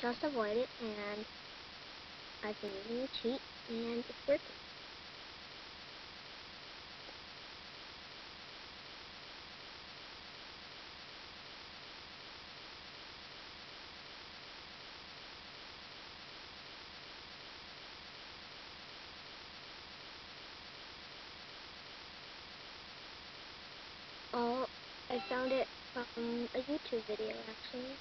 just avoid it, and I've been using the cheat, and it's working. Oh, I found it from a YouTube video actually.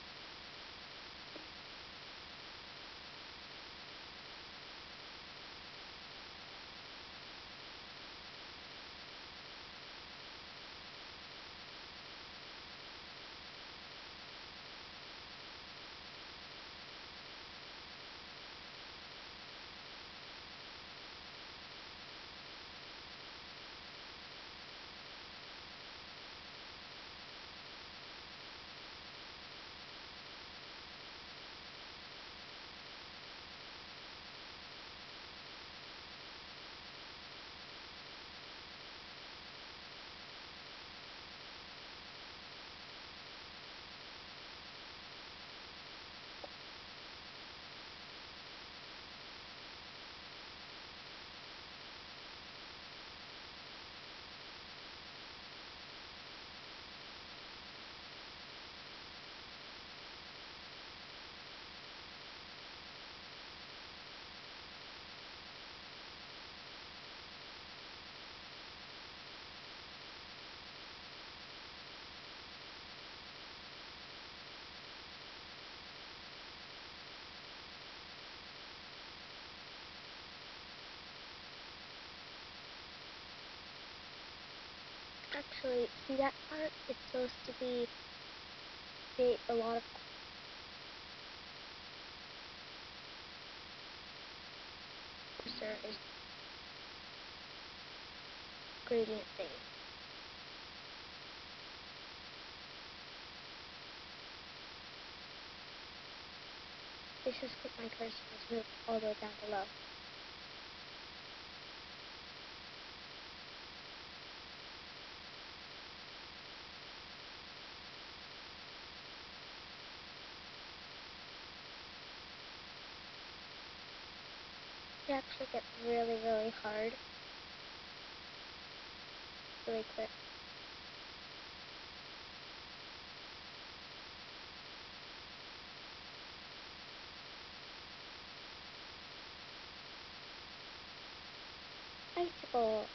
Actually, see that part? It's supposed to be create a lot of cursor is gradient thing. It's just because my cursor is moved all the way down below. Actually gets really, really hard really quick. Icicle.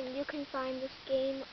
And you can find this game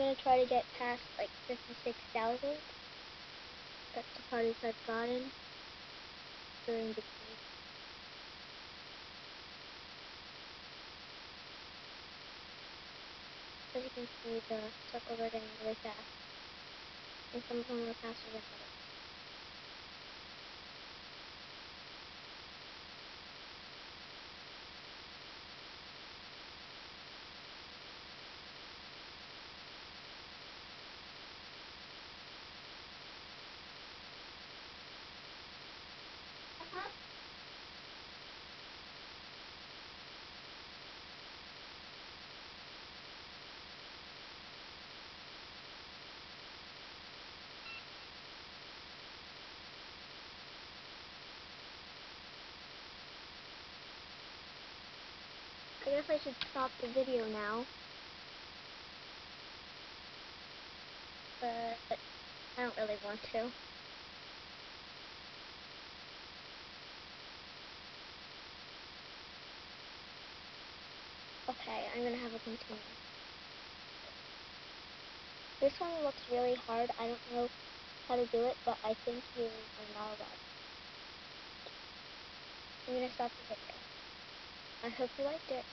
I'm gonna try to get past like 56,000. That's the farthest I've gotten during the game. As you can see, the circles are getting really fast. And some of them are faster than others. Guess I should stop the video now. But I don't really want to. Okay, I'm gonna have a continue. This one looks really hard. I don't know how to do it, but I think you are not allowed. I'm gonna stop the video. I hope you liked it.